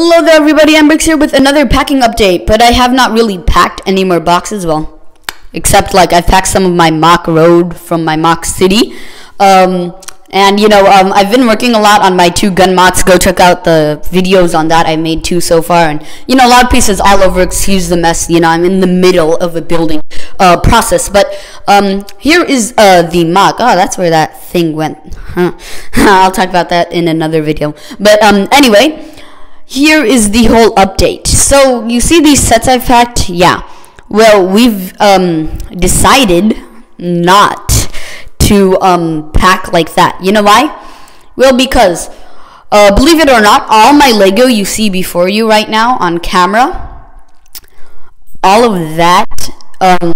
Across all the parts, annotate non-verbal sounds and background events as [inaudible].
Hello there everybody, MBrickz here with another packing update, but I have not really packed any more boxes, well, except like I've packed some of my MOC road from my MOC city. Um, and you know, um, I've been working a lot on my two gun MOCs. Go check out the videos on that. I made two so far, and you know, a lot of pieces all over. Excuse the mess. You know, I'm in the middle of a building uh, process. But um, here is uh, the MOC. Oh, that's where that thing went. Huh. [laughs] I'll talk about that in another video. But um, anyway, here is the whole update. So you see these sets I've packed? Yeah. Well, we've um, decided not to um, pack like that. You know why? Well, because uh, believe it or not, all my Lego you see before you right now on camera, all of that um,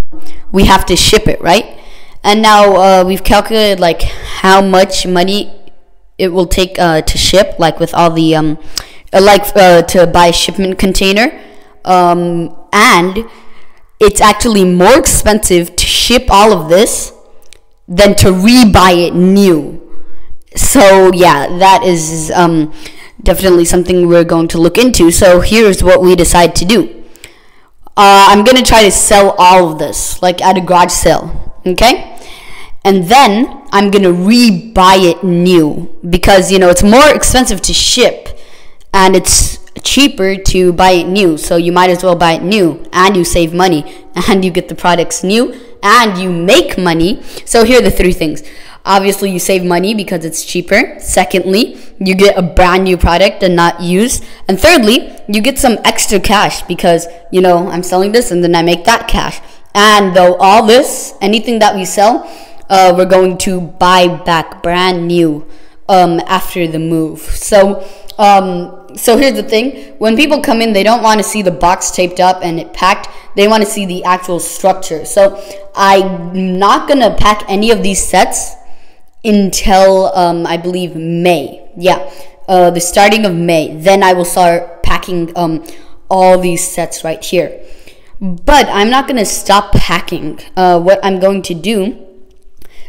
we have to ship it, right? And now uh, we've calculated like how much money it will take uh, to ship, like with all the um, like uh, to buy a shipment container, um, and it's actually more expensive to ship all of this than to rebuy it new. So yeah, that is um, definitely something we're going to look into. So here's what we decide to do. Uh, I'm gonna try to sell all of this, like at a garage sale, okay? And then I'm gonna rebuy it new because you know it's more expensive to ship, and it's cheaper to buy it new. So you might as well buy it new, and you save money, [laughs] and you get the products new and you make money. So here are the three things. Obviously, you save money because it's cheaper. Secondly, you get a brand new product and not used. And thirdly, you get some extra cash because, you know, I'm selling this and then I make that cash. And though all this, anything that we sell, uh, we're going to buy back brand new um, after the move. So, um, so here's the thing: when people come in, they don't want to see the box taped up and it packed. They want to see the actual structure. So I'm not gonna pack any of these sets until um, I believe May. Yeah, uh, the starting of May. Then I will start packing um, all these sets right here. But I'm not gonna stop packing. Uh, what I'm going to do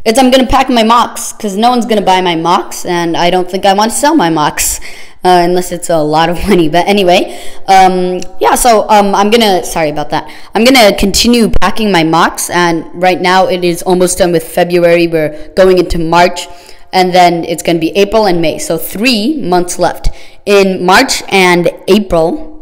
is I'm gonna pack my MOCs because no one's gonna buy my MOCs, and I don't think I want to sell my MOCs uh, unless it's a lot of [laughs] money. But anyway, um, yeah, so um, I'm gonna, sorry about that. I'm gonna continue packing my MOCs, and right now it is almost done with February. We're going into March, and then it's gonna be April and May. So three months left. In March and April,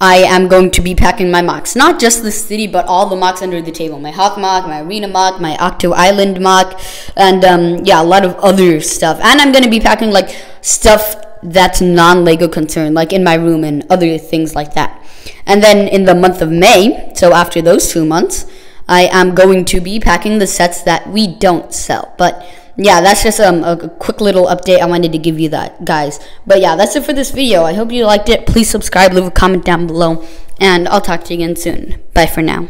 I am going to be packing my MOCs. Not just the city, but all the MOCs under the table. My Hawk MOC, my Arena MOC, my Octo Island MOC, and um, yeah, a lot of other stuff. And I'm going to be packing like stuff that's non-Lego concern, like in my room and other things like that. And then in the month of May, so after those two months, I am going to be packing the sets that we don't sell. But yeah, that's just um, a quick little update. I wanted to give you that, guys. But yeah, that's it for this video. I hope you liked it. Please subscribe, leave a comment down below, and I'll talk to you again soon. Bye for now.